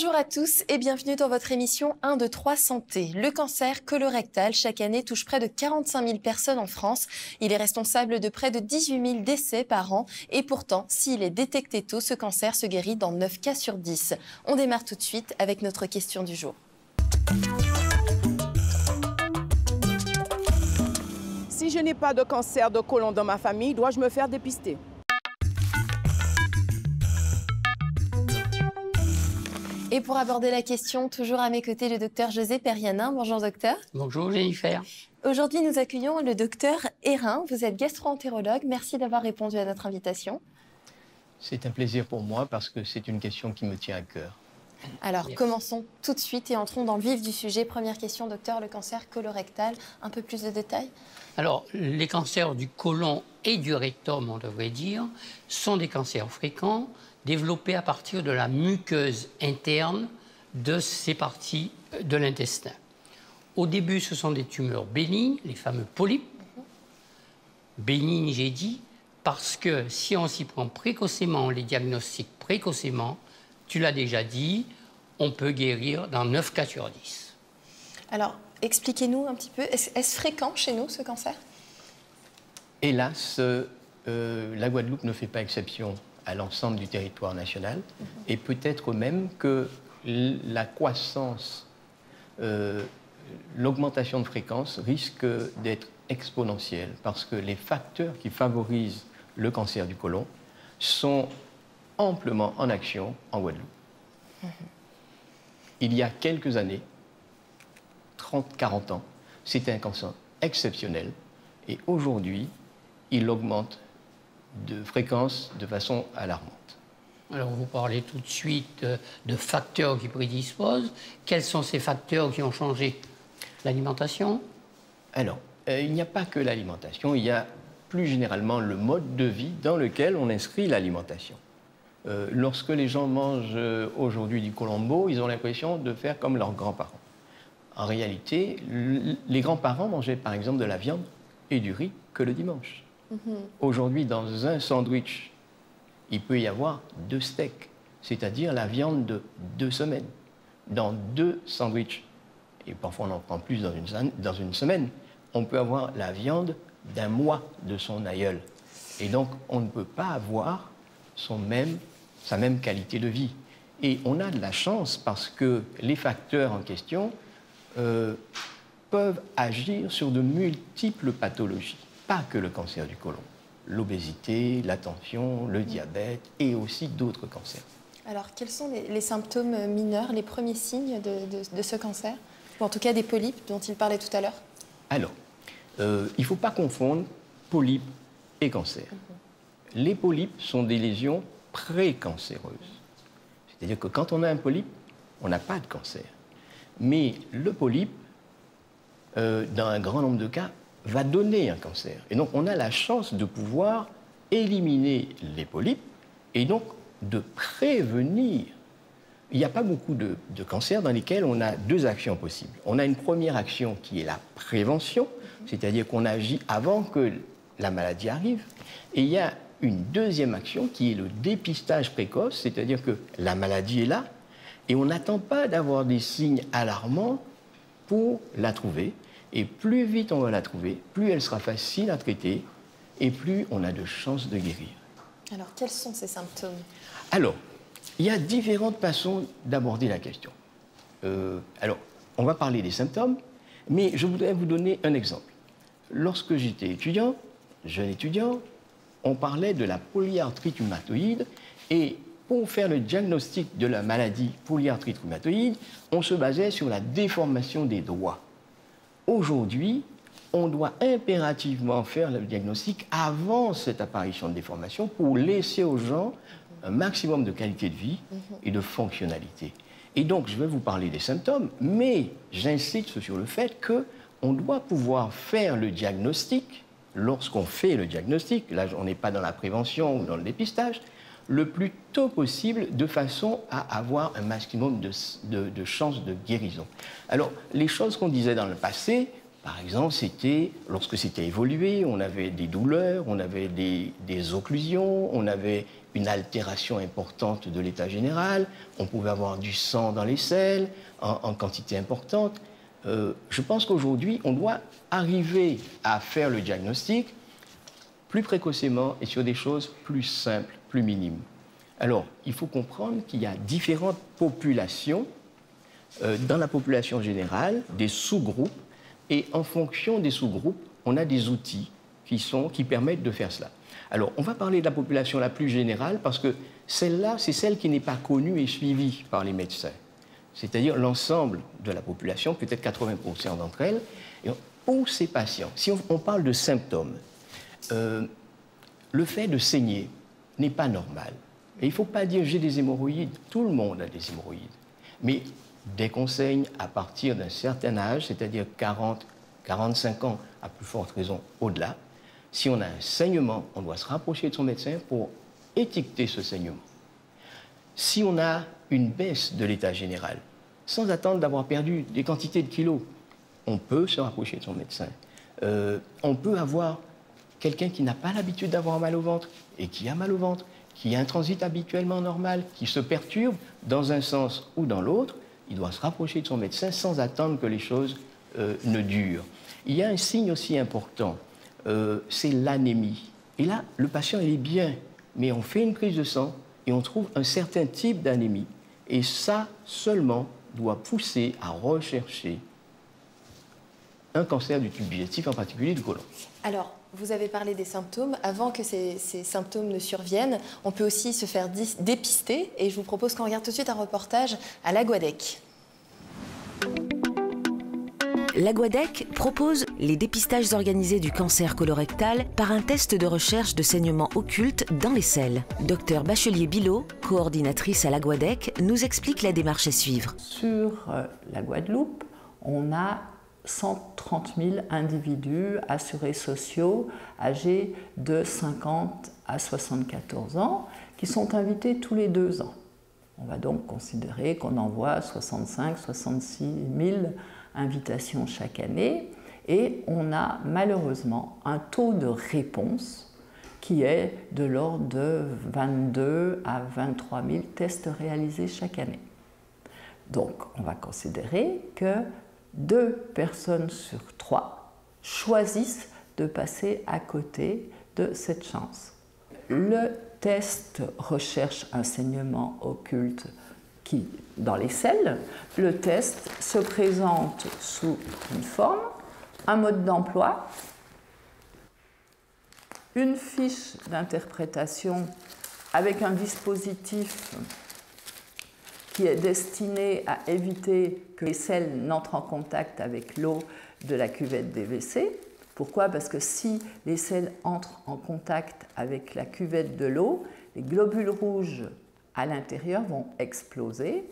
Bonjour à tous et bienvenue dans votre émission 1 de 3 Santé. Le cancer colorectal chaque année touche près de 45 000 personnes en France. Il est responsable de près de 18 000 décès par an et pourtant, s'il est détecté tôt, ce cancer se guérit dans 9 cas sur 10. On démarre tout de suite avec notre question du jour. Si je n'ai pas de cancer de côlon dans ma famille, dois-je me faire dépister? Et pour aborder la question, toujours à mes côtés, le docteur José Perianin. Bonjour docteur. Bonjour Jennifer. Aujourd'hui, nous accueillons le docteur Hérin. Vous êtes gastro-entérologue. Merci d'avoir répondu à notre invitation. C'est un plaisir pour moi parce que c'est une question qui me tient à cœur. Alors, commençons tout de suite et entrons dans le vif du sujet. Première question, docteur, le cancer colorectal. Un peu plus de détails Alors, les cancers du côlon et du rectum, on devrait dire, sont des cancers fréquents développés à partir de la muqueuse interne de ces parties de l'intestin. Au début, ce sont des tumeurs bénignes, les fameux polypes. Bénignes, j'ai dit, parce que si on s'y prend précocement, on les diagnostique précocement, tu l'as déjà dit, on peut guérir dans 9 cas sur 10. Alors, expliquez-nous un petit peu, est-ce fréquent chez nous ce cancer? Hélas, euh, la Guadeloupe ne fait pas exception à l'ensemble du territoire national. Et peut-être même que la croissance, euh, l'augmentation de fréquence risque d'être exponentielle parce que les facteurs qui favorisent le cancer du côlon sont amplement en action en Guadeloupe. Il y a quelques années, 30-40 ans, c'était un cancer exceptionnel et aujourd'hui, il augmente de fréquence de façon alarmante. Alors vous parlez tout de suite de facteurs qui prédisposent. Quels sont ces facteurs qui ont changé L'alimentation? Alors, euh, il n'y a pas que l'alimentation, il y a plus généralement le mode de vie dans lequel on inscrit l'alimentation. Euh, lorsque les gens mangent euh, aujourd'hui du colombo, ils ont l'impression de faire comme leurs grands-parents. En réalité, les grands-parents mangeaient par exemple de la viande et du riz que le dimanche. Mhm. Aujourd'hui, dans un sandwich, il peut y avoir deux steaks, c'est-à-dire la viande de deux semaines. Dans deux sandwichs, et parfois on en prend plus dans une, dans une semaine, on peut avoir la viande d'un mois de son aïeul. Et donc, on ne peut pas avoir son même, sa même qualité de vie. Et on a de la chance parce que les facteurs en question euh, peuvent agir sur de multiples pathologies pas que le cancer du côlon, l'obésité, la tension, le diabète et aussi d'autres cancers. Alors, quels sont les, symptômes mineurs, les premiers signes de, ce cancer? Ou en tout cas des polypes dont il parlait tout à l'heure? Alors, euh, il ne faut pas confondre polypes et cancer. Mhm. Les polypes sont des lésions précancéreuses. C'est-à-dire que quand on a un polype, on n'a pas de cancer. Mais le polype, euh, dans un grand nombre de cas, va donner un cancer. Et donc on a la chance de pouvoir éliminer les polypes et donc de prévenir. Il n'y a pas beaucoup de, cancers dans lesquels on a deux actions possibles. On a une première action qui est la prévention, c'est-à-dire qu'on agit avant que la maladie arrive. Et il y a une deuxième action qui est le dépistage précoce, c'est-à-dire que la maladie est là et on n'attend pas d'avoir des signes alarmants pour la trouver. Et plus vite on va la trouver, plus elle sera facile à traiter et plus on a de chances de guérir. Alors, quels sont ces symptômes? Alors, il y a différentes façons d'aborder la question. Euh, alors, on va parler des symptômes, mais je voudrais vous donner un exemple. Lorsque j'étais étudiant, jeune étudiant, on parlait de la polyarthrite rhumatoïde et pour faire le diagnostic de la maladie polyarthrite rhumatoïde, on se basait sur la déformation des doigts. Aujourd'hui, on doit impérativement faire le diagnostic avant cette apparition de déformation pour laisser aux gens un maximum de qualité de vie et de fonctionnalité. Et donc, je vais vous parler des symptômes, mais j'insiste sur le fait qu'on doit pouvoir faire le diagnostic lorsqu'on fait le diagnostic. Là, on n'est pas dans la prévention ou dans le dépistage le plus tôt possible de façon à avoir un maximum de, chances de guérison. Alors, les choses qu'on disait dans le passé, Par exemple, c'était, lorsque c'était évolué, on avait des douleurs, on avait des, occlusions, on avait une altération importante de l'état général, on pouvait avoir du sang dans les selles en, quantité importante. Euh, je pense qu'aujourd'hui, on doit arriver à faire le diagnostic plus précocement et sur des choses plus simples, plus minimes. Alors, il faut comprendre qu'il y a différentes populations, euh, dans la population générale, des sous-groupes et en fonction des sous-groupes, on a des outils qui, sont, qui permettent de faire cela. Alors, on va parler de la population la plus générale parce que celle-là, c'est celle qui n'est pas connue et suivie par les médecins. C'est-à-dire l'ensemble de la population, peut-être 80% d'entre elles. Et pour ces patients, si on, parle de symptômes, euh, le fait de saigner n'est pas normal. Il ne faut pas dire j'ai des hémorroïdes. Tout le monde a des hémorroïdes. Mais des conseils à partir d'un certain âge, c'est-à-dire 40, 45 ans, à plus forte raison au-delà. Si on a un saignement, on doit se rapprocher de son médecin pour étiqueter ce saignement. Si on a une baisse de l'état général, sans attendre d'avoir perdu des quantités de kilos, on peut se rapprocher de son médecin. Euh, on peut avoir quelqu'un qui n'a pas l'habitude d'avoir mal au ventre et qui a mal au ventre, qui a un transit habituellement normal, qui se perturbe dans un sens ou dans l'autre, il doit se rapprocher de son médecin sans attendre que les choses euh, ne durent. Il y a un signe aussi important, euh, c'est l'anémie. Et là, le patient, il est bien, mais on fait une prise de sang et on trouve un certain type d'anémie. Et ça seulement doit pousser à rechercher un cancer du tube digestif, en particulier du côlon. Alors, vous avez parlé des symptômes. Avant que ces, symptômes ne surviennent, on peut aussi se faire dépister. Et je vous propose qu'on regarde tout de suite un reportage à la Guadec. La Guadec propose les dépistages organisés du cancer colorectal par un test de recherche de saignement occulte dans les selles. Docteur Bachelier Bilot, coordinatrice à la Guadec, nous explique la démarche à suivre. Sur euh, la Guadeloupe, on a 130 000 individus assurés sociaux âgés de 50 à 74 ans qui sont invités tous les deux ans. On va donc considérer qu'on envoie 65-66 000 invitations chaque année et on a malheureusement un taux de réponse qui est de l'ordre de 22 à 23 000 tests réalisés chaque année. Donc on va considérer que deux personnes sur trois choisissent de passer à côté de cette chance. Le test recherche enseignement occulte qui, dans les selles, le test se présente sous une forme, un mode d'emploi, une fiche d'interprétation avec un dispositif qui est destiné à éviter que les selles n'entrent en contact avec l'eau de la cuvette des WC. Pourquoi? Parce que si les selles entrent en contact avec la cuvette de l'eau, les globules rouges à l'intérieur vont exploser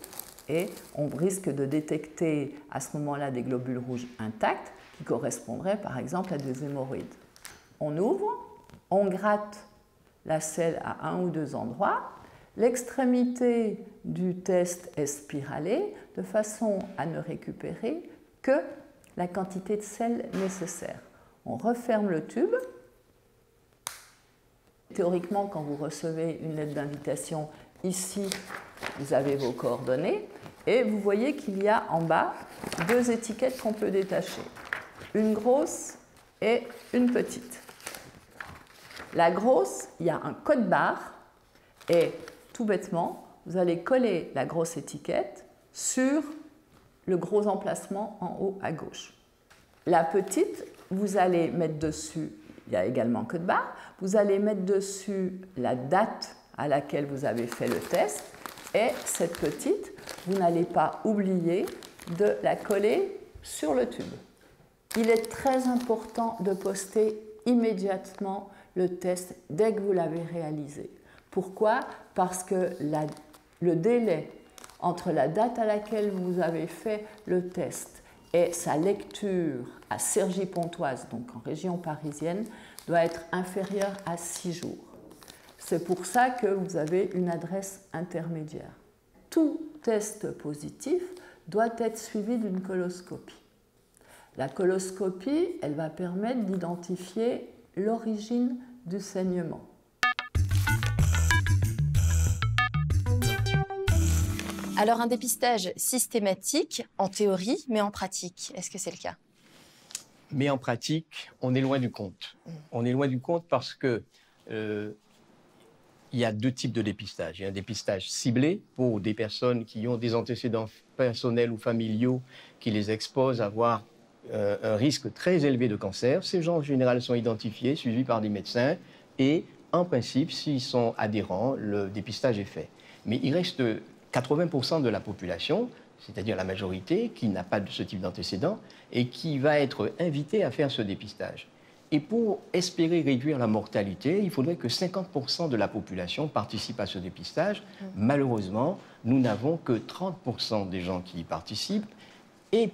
et on risque de détecter à ce moment-là des globules rouges intacts qui correspondraient par exemple à des hémorroïdes. On ouvre, on gratte la selle à un ou deux endroits L'extrémité du test est spiralée de façon à ne récupérer que la quantité de sel nécessaire. On referme le tube. Théoriquement, quand vous recevez une lettre d'invitation, ici, vous avez vos coordonnées et vous voyez qu'il y a en bas deux étiquettes qu'on peut détacher. Une grosse et une petite. La grosse, il y a un code barre et tout bêtement, vous allez coller la grosse étiquette sur le gros emplacement en haut à gauche. La petite, vous allez mettre dessus, il y a également code barre, vous allez mettre dessus la date à laquelle vous avez fait le test et cette petite, vous n'allez pas oublier de la coller sur le tube. Il est très important de poster immédiatement le test dès que vous l'avez réalisé. Pourquoi? Parce que le délai entre la date à laquelle vous avez fait le test et sa lecture à Cergy-Pontoise, donc en région parisienne, doit être inférieur à 6 jours. C'est pour ça que vous avez une adresse intermédiaire. Tout test positif doit être suivi d'une coloscopie. La coloscopie, elle va permettre d'identifier l'origine du saignement. Alors un dépistage systématique en théorie, mais en pratique, est-ce que c'est le cas? Mais en pratique, on est loin du compte. Mm. On est loin du compte parce que euh, il y a deux types de dépistage. Il y a un dépistage ciblé pour des personnes qui ont des antécédents personnels ou familiaux qui les exposent à avoir euh, un risque très élevé de cancer. Ces gens, en général, sont identifiés, suivis par des médecins et, en principe, s'ils sont adhérents, le dépistage est fait. Mais il reste 80% de la population, c'est-à-dire la majorité, qui n'a pas de ce type d'antécédent et qui va être invitée à faire ce dépistage. Et pour espérer réduire la mortalité, il faudrait que 50% de la population participe à ce dépistage. Mmh. Malheureusement, nous n'avons que 30% des gens qui y participent. Et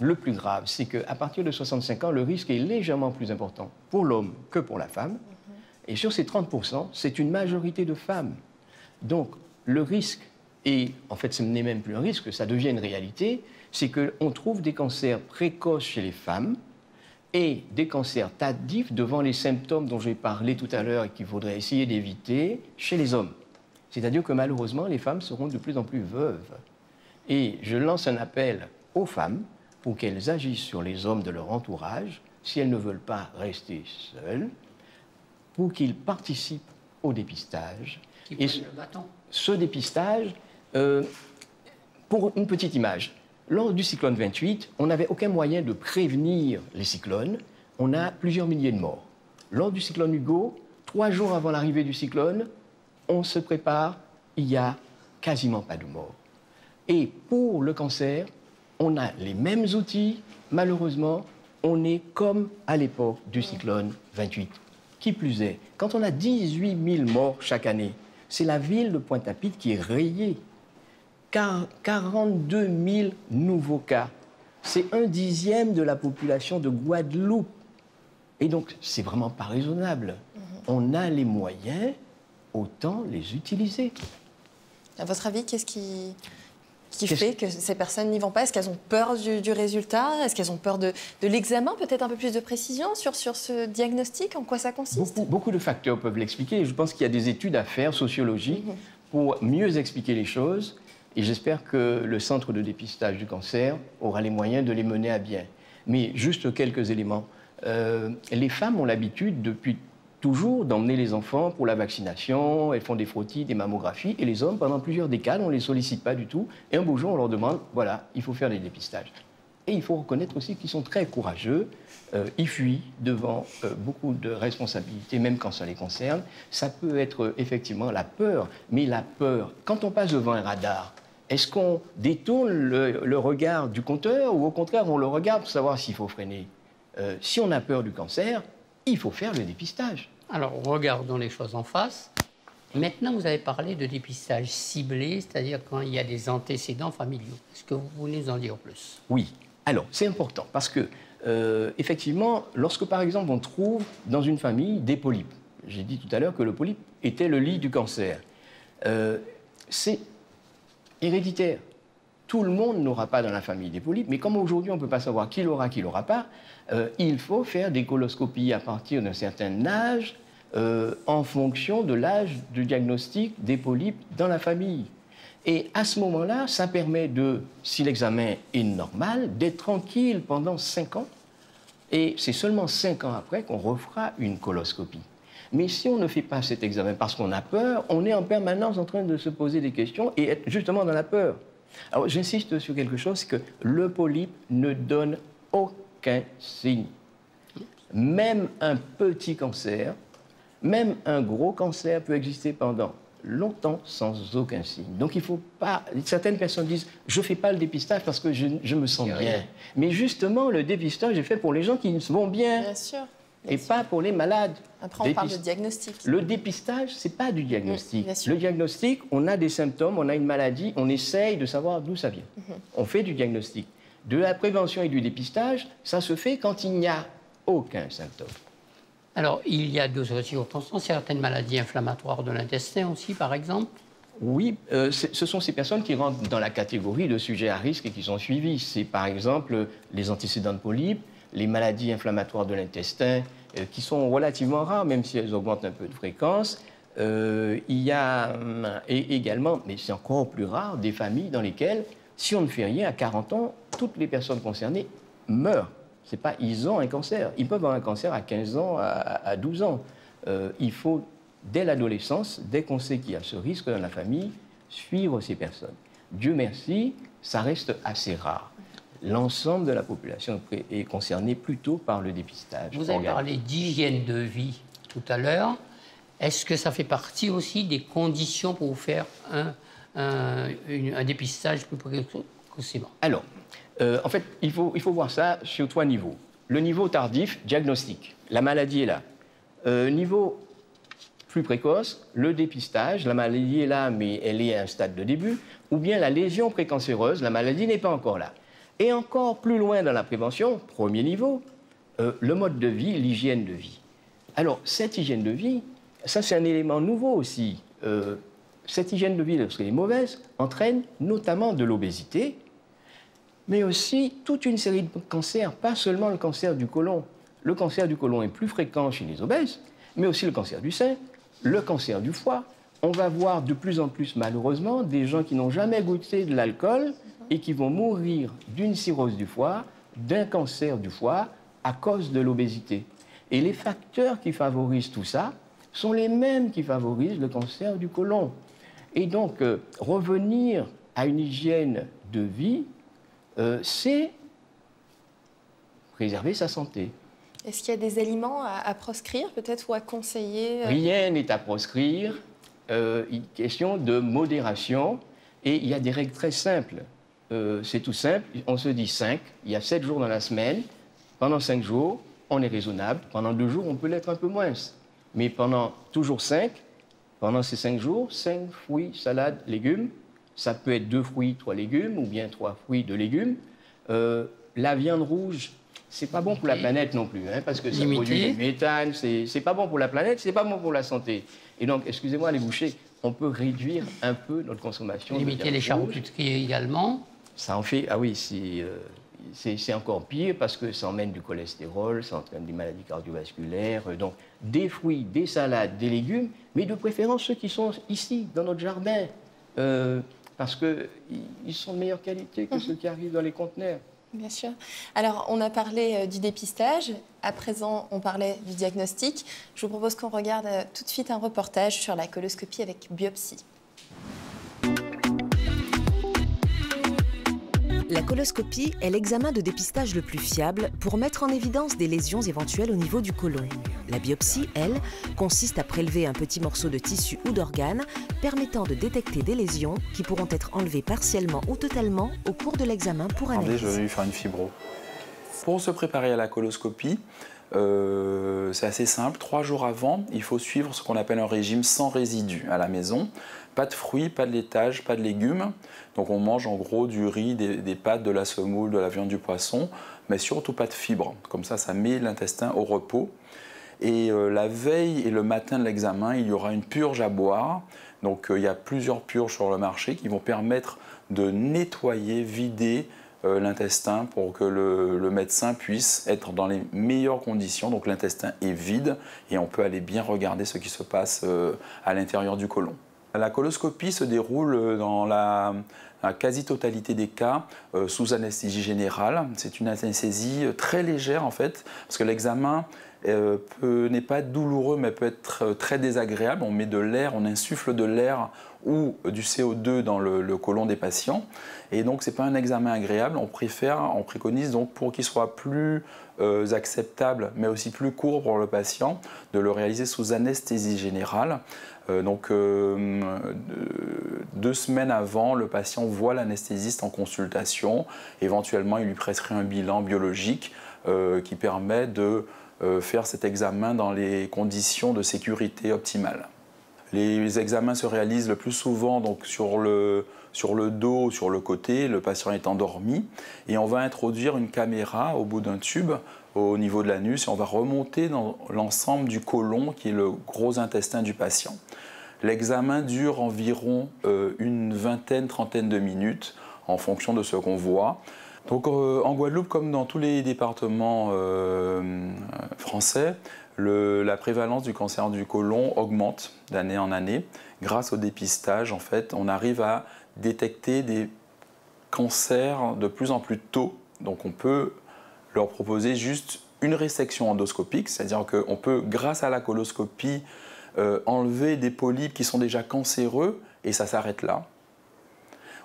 le plus grave, c'est qu'à partir de 65 ans, le risque est légèrement plus important pour l'homme que pour la femme. Mmh. Et sur ces 30%, c'est une majorité de femmes. Donc, le risque, et en fait ce n'est même plus un risque, ça devient une réalité, c'est qu'on trouve des cancers précoces chez les femmes, et des cancers tardifs devant les symptômes dont j'ai parlé tout à l'heure et qu'il faudrait essayer d'éviter chez les hommes. C'est-à-dire que malheureusement, les femmes seront de plus en plus veuves. Et je lance un appel aux femmes pour qu'elles agissent sur les hommes de leur entourage, si elles ne veulent pas rester seules, pour qu'ils participent au dépistage. et ce, ce dépistage, euh, pour une petite image, lors du cyclone 28, on n'avait aucun moyen de prévenir les cyclones. On a plusieurs milliers de morts. Lors du cyclone Hugo, trois jours avant l'arrivée du cyclone, on se prépare, il n'y a quasiment pas de morts. Et pour le cancer, on a les mêmes outils. Malheureusement, on est comme à l'époque du cyclone 28. Qui plus est, quand on a 18 000 morts chaque année, c'est la ville de Pointe-à-Pitre qui est rayée 42 000 nouveaux cas. C'est un dixième de la population de Guadeloupe. Et donc, c'est vraiment pas raisonnable. Mhm. On a les moyens, autant les utiliser. À votre avis, qu'est-ce qui, qui fait que ces personnes n'y vont pas? Est-ce qu'elles ont peur du, résultat? Est-ce qu'elles ont peur de, l'examen Peut-être un peu plus de précision sur, sur ce diagnostic? En quoi ça consiste? Beaucoup, de facteurs peuvent l'expliquer. Je pense qu'il y a des études à faire, sociologiques, mhm. pour mieux expliquer les choses. Et j'espère que le centre de dépistage du cancer aura les moyens de les mener à bien. Mais juste quelques éléments. Euh, les femmes ont l'habitude depuis toujours d'emmener les enfants pour la vaccination, elles font des frottis, des mammographies, et les hommes, pendant plusieurs décades, on ne les sollicite pas du tout, et un beau jour, on leur demande, voilà, il faut faire des dépistages. Et il faut reconnaître aussi qu'ils sont très courageux, euh, ils fuient devant euh, beaucoup de responsabilités, même quand ça les concerne. Ça peut être effectivement la peur, mais la peur, quand on passe devant un radar, est-ce qu'on détourne le, regard du compteur ou au contraire on le regarde pour savoir s'il faut freiner? Euh, Si on a peur du cancer, il faut faire le dépistage. Alors regardons les choses en face. Maintenant, vous avez parlé de dépistage ciblé, c'est-à-dire quand il y a des antécédents familiaux. Est-ce que vous voulez nous en dire plus? Oui. Alors, c'est important parce que, euh, effectivement, lorsque par exemple on trouve dans une famille des polypes, j'ai dit tout à l'heure que le polype était le lit du cancer, euh, c'est héréditaire. Tout le monde n'aura pas dans la famille des polypes, mais comme aujourd'hui on ne peut pas savoir qui l'aura, qui l'aura pas, euh, il faut faire des coloscopies à partir d'un certain âge euh, en fonction de l'âge du diagnostic des polypes dans la famille. Et à ce moment-là, ça permet de, si l'examen est normal, d'être tranquille pendant 5 ans. Et c'est seulement 5 ans après qu'on refera une coloscopie. Mais si on ne fait pas cet examen parce qu'on a peur, on est en permanence en train de se poser des questions et être justement dans la peur. Alors j'insiste sur quelque chose, c'est que le polype ne donne aucun signe. Même un petit cancer, même un gros cancer peut exister pendant longtemps sans aucun signe. Donc il faut pas. Certaines personnes disent je ne fais pas le dépistage parce que je, me sens bien. Mais justement, le dépistage est fait pour les gens qui vont bien. Bien sûr et pas pour les malades. Après, on parle de diagnostic. Le dépistage, ce n'est pas du diagnostic. le diagnostic, on a des symptômes, on a une maladie, on essaye de savoir d'où ça vient. Mhm. On fait du diagnostic. De la prévention et du dépistage, ça se fait quand il n'y a aucun symptôme. Alors, il y a deux circonstances, certaines maladies inflammatoires de l'intestin aussi, par exemple. Oui, ce sont ces personnes qui rentrent dans la catégorie de sujets à risque et qui sont suivis. C'est par exemple les antécédents de polypes, les maladies inflammatoires de l'intestin, qui sont relativement rares, même si elles augmentent un peu de fréquence. il y a et également, mais c'est encore plus rare, des familles dans lesquelles, si on ne fait rien, à 40 ans, toutes les personnes concernées meurent. C'est pas ils ont un cancer. Ils peuvent avoir un cancer à 15 ans, à, 12 ans. Euh, il faut, dès l'adolescence, dès qu'on sait qu'il y a ce risque dans la famille, suivre ces personnes. Dieu merci, ça reste assez rare. L'ensemble de la population est concerné plutôt par le dépistage. Vous avez parlé d'hygiène de vie tout à l'heure. Est-ce que ça fait partie aussi des conditions pour vous faire un, un dépistage plus précocement Alors, euh, en fait, il faut, voir ça sur trois niveaux. Le niveau tardif, diagnostic, la maladie est là. Euh, niveau plus précoce, le dépistage, la maladie est là, mais elle est à un stade de début, ou bien la lésion précancéreuse, la maladie n'est pas encore là. Et encore plus loin dans la prévention, premier niveau, euh, le mode de vie, l'hygiène de vie. Alors, cette hygiène de vie, ça c'est un élément nouveau aussi. cette hygiène de vie, lorsqu'elle est mauvaise, entraîne notamment de l'obésité, mais aussi toute une série de cancers, pas seulement le cancer du côlon. Le cancer du côlon est plus fréquent chez les obèses, mais aussi le cancer du sein, le cancer du foie. On va voir de plus en plus, malheureusement, des gens qui n'ont jamais goûté de l'alcool et qui vont mourir d'une cirrhose du foie, d'un cancer du foie, à cause de l'obésité. Et les facteurs qui favorisent tout ça sont les mêmes qui favorisent le cancer du côlon. Et donc, euh, revenir à une hygiène de vie euh, c'est préserver sa santé. Est-ce qu'il y a des aliments à, proscrire peut-être ou à conseiller euh? Rien n'est à proscrire. Euh, une question de modération. Et il y a des règles très simples. C'est tout simple. On se dit 5. Il y a 7 jours dans la semaine. Pendant 5 jours, on est raisonnable. Pendant 2 jours, on peut l'être un peu moins. Mais pendant toujours 5, pendant ces 5 jours, 5 fruits, salades, légumes, ça peut être deux fruits, trois légumes, ou bien trois fruits, deux légumes. Euh, la viande rouge, c'est pas bon pour la planète non plus, hein, parce que ça produit du méthane, c'est pas bon pour la planète, c'est pas bon pour la santé. Et donc, excusez-moi les bouchers, on peut réduire un peu notre consommation. Limiter les charcuteries également. Ça en fait, ah oui, euh, c'est encore pire parce que ça emmène du cholestérol, ça entraîne des maladies cardiovasculaires. Donc, des fruits, des salades, des légumes, mais de préférence ceux qui sont ici, dans notre jardin. Euh, parce qu'ils sont de meilleure qualité que mhm. ceux qui arrivent dans les conteneurs. Bien sûr. Alors, on a parlé euh, du dépistage. À présent, on parlait du diagnostic. Je vous propose qu'on regarde euh, tout de suite un reportage sur la coloscopie avec biopsie. La coloscopie est l'examen de dépistage le plus fiable pour mettre en évidence des lésions éventuelles au niveau du côlon. La biopsie, elle, consiste à prélever un petit morceau de tissu ou d'organe permettant de détecter des lésions qui pourront être enlevées partiellement ou totalement au cours de l'examen pour analyse. je vais lui faire une fibro. Pour se préparer à la coloscopie, euh, c'est assez simple. Trois jours avant, il faut suivre ce qu'on appelle un régime sans résidus à la maison. Pas de fruits, pas de laitage, pas de légumes. Donc on mange en gros du riz, des, pâtes, de la semoule, de la viande, du poisson, mais surtout pas de fibres. Comme ça, ça met l'intestin au repos. Et euh, la veille et le matin de l'examen, il y aura une purge à boire. Donc euh, il y a plusieurs purges sur le marché qui vont permettre de nettoyer, vider euh, l'intestin pour que le, médecin puisse être dans les meilleures conditions. Donc l'intestin est vide et on peut aller bien regarder ce qui se passe à l'intérieur du côlon. La coloscopie se déroule dans la, quasi-totalité des cas euh, sous anesthésie générale. C'est une anesthésie euh, très légère en fait, parce que l'examen euh, n'est pas douloureux mais peut être très désagréable. On met de l'air, on insuffle de l'air ou du CO2 dans le, le côlon des patients. Et donc, ce n'est pas un examen agréable. On préfère, on préconise donc pour qu'il soit plus euh, acceptable, mais aussi plus court pour le patient, de le réaliser sous anesthésie générale. Euh, donc, euh, deux semaines avant, le patient voit l'anesthésiste en consultation. Éventuellement, il lui prescrit un bilan biologique qui permet de faire cet examen dans les conditions de sécurité optimales. Les examens se réalisent le plus souvent donc, sur, le, sur le dos, sur le côté, le patient est endormi, et on va introduire une caméra au bout d'un tube au niveau de l'anus et on va remonter dans l'ensemble du côlon qui est le gros intestin du patient. L'examen dure environ euh, une vingtaine, trentaine de minutes en fonction de ce qu'on voit. Donc euh, en Guadeloupe, comme dans tous les départements euh, français, la prévalence du cancer du côlon augmente d'année en année. Grâce au dépistage, en fait, on arrive à détecter des cancers de plus en plus tôt. Donc on peut leur proposer juste une résection endoscopique, c'est-à-dire qu'on peut, grâce à la coloscopie, euh, enlever des polypes qui sont déjà cancéreux et ça s'arrête là.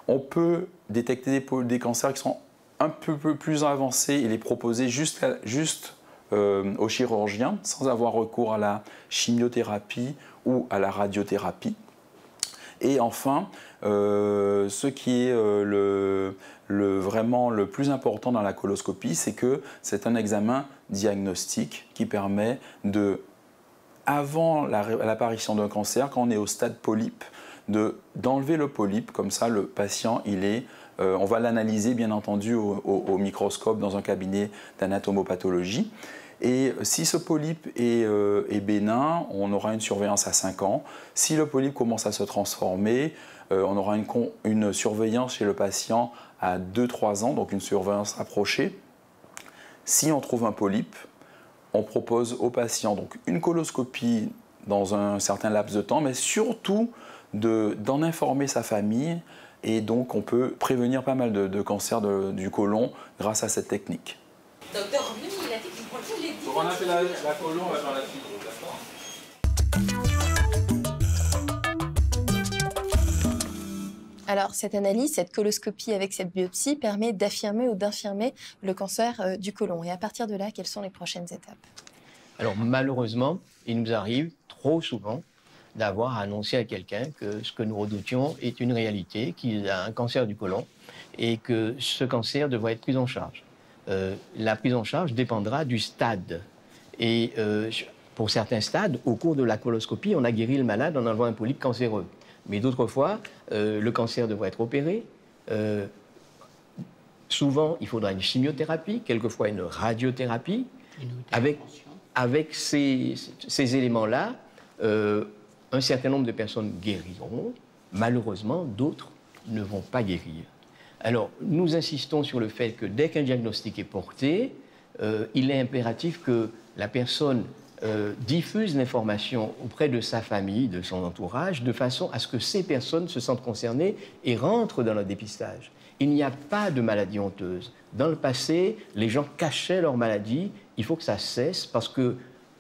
On peut détecter des, cancers qui sont un peu, plus avancés et les proposer juste, juste euh, aux chirurgiens sans avoir recours à la chimiothérapie ou à la radiothérapie. Et enfin, euh, ce qui est le, vraiment le plus important dans la coloscopie, c'est que c'est un examen diagnostique qui permet de avant l'apparition d'un cancer, quand on est au stade polype, d'enlever le polype, comme ça le patient, il est, euh, on va l'analyser bien entendu au, microscope dans un cabinet d'anatomopathologie. Et si ce polype est, euh, bénin, on aura une surveillance à 5 ans. Si le polype commence à se transformer, euh, on aura une, une, surveillance chez le patient à 2-3 ans, donc une surveillance rapprochée. Si on trouve un polype, on propose aux patients donc une coloscopie dans un certain laps de temps, mais surtout d'en informer sa famille. Et donc, on peut prévenir pas mal de, cancers du côlon grâce à cette technique. Docteur, il a dit qu'il les On a fait la, la colon, on va faire la d'accord Alors, cette analyse, cette coloscopie avec cette biopsie permet d'affirmer ou d'infirmer le cancer euh, du côlon. Et à partir de là, quelles sont les prochaines étapes? Alors, malheureusement, il nous arrive trop souvent d'avoir annoncé à quelqu'un que ce que nous redoutions est une réalité, qu'il a un cancer du côlon et que ce cancer devrait être pris en charge. Euh, la prise en charge dépendra du stade. Et euh, pour certains stades, au cours de la coloscopie, on a guéri le malade en enlevant un polype cancéreux. Mais d'autres fois, euh, le cancer devrait être opéré. Souvent, il faudra une chimiothérapie, quelquefois une radiothérapie. avec, avec ces, éléments-là, euh, un certain nombre de personnes guériront. Malheureusement, d'autres ne vont pas guérir. Alors, nous insistons sur le fait que dès qu'un diagnostic est porté, il est impératif que la personne euh, diffuse l'information auprès de sa famille, de son entourage, de façon à ce que ces personnes se sentent concernées et rentrent dans le dépistage. Il n'y a pas de maladie honteuse. Dans le passé, les gens cachaient leur maladie. Il faut que ça cesse parce que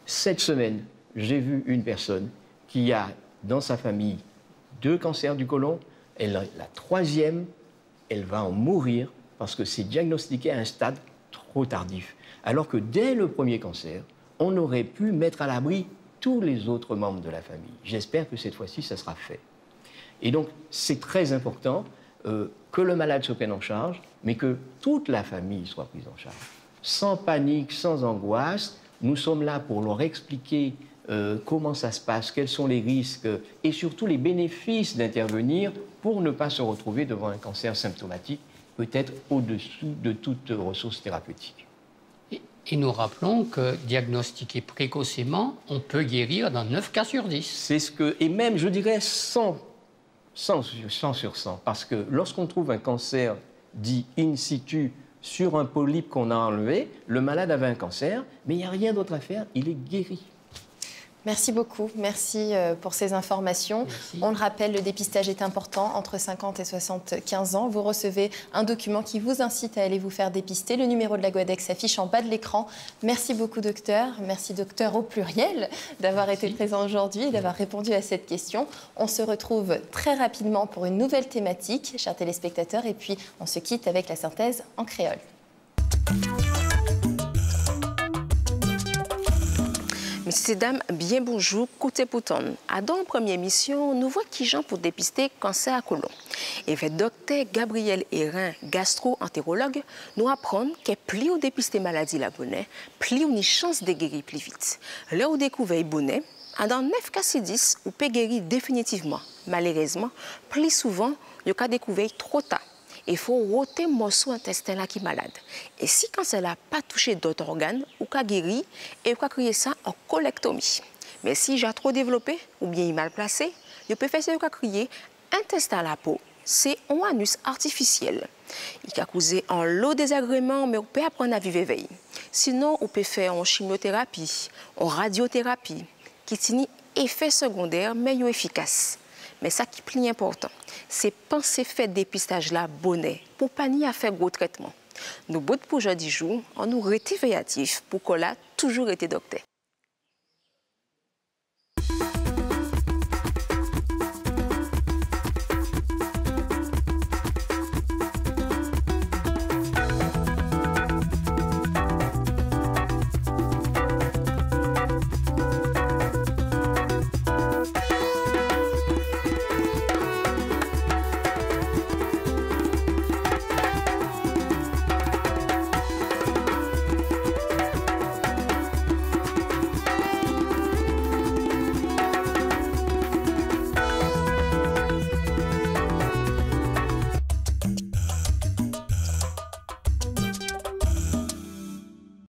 cette semaine, j'ai vu une personne qui a dans sa famille deux cancers du côlon. La troisième, elle va en mourir parce que c'est diagnostiqué à un stade trop tardif. Alors que dès le premier cancer, on aurait pu mettre à l'abri tous les autres membres de la famille. J'espère que cette fois-ci, ça sera fait. Et donc, c'est très important euh, que le malade se prenne en charge, mais que toute la famille soit prise en charge. Sans panique, sans angoisse, nous sommes là pour leur expliquer euh, comment ça se passe, quels sont les risques? Et surtout les bénéfices d'intervenir pour ne pas se retrouver devant un cancer symptomatique, peut-être au-dessous de toute ressource thérapeutique. Et nous rappelons que diagnostiqué précocement, on peut guérir dans 9 cas sur 10. C'est ce que, et même, je dirais 100, 100, 100 sur 100, parce que lorsqu'on trouve un cancer dit in situ sur un polype qu'on a enlevé, le malade avait un cancer, mais il n'y a rien d'autre à faire, il est guéri. Merci beaucoup. Merci euh, pour ces informations. On le rappelle, le dépistage est important entre 50 et 75 ans. Vous recevez un document qui vous incite à aller vous faire dépister. Le numéro de la Guadex s'affiche en bas de l'écran. Merci beaucoup, docteur. Merci, docteur, au pluriel, d'avoir été présent aujourd'hui et d'avoir répondu à cette question. On se retrouve très rapidement pour une nouvelle thématique, chers téléspectateurs, et puis on se quitte avec la synthèse en créole. Messieurs, bien bonjour. Côté Pouton. À dans la première mission, nous voyons qui gens pour dépister cancer à colon. Et avec docteur Gabriel Hérin, gastro-entérologue, nous apprenons que plus on dépister maladie la bonnet, plus on a chance de guérir plus vite. Là où découvert bonnet, dans 9 cas sur 10, on peut guérir définitivement. Malheureusement, plus souvent, le cas découvert trop tard il faut ôter morceau intestin là qui est malade. Et si quand ça n'a pas touché d'autres organes, ou qu'a guéri, et qu'a créé ça en colectomie. Mais si j'ai trop développé ou bien mal placé, je peux faire ce que crier intestin à la peau. C'est un anus artificiel. Il peut causer un lot désagrément, mais on peut apprendre à vivre veille. Sinon, on peut faire en chimiothérapie, en radiothérapie, qui tient effet secondaire, mais efficace. Mais ça qui est plus important, c'est penser faire dépistage là bonnet pour pas ni à faire gros traitement. Nous bout pour aujourd'hui jour, on nous rétif pour qu'on a toujours été docteur.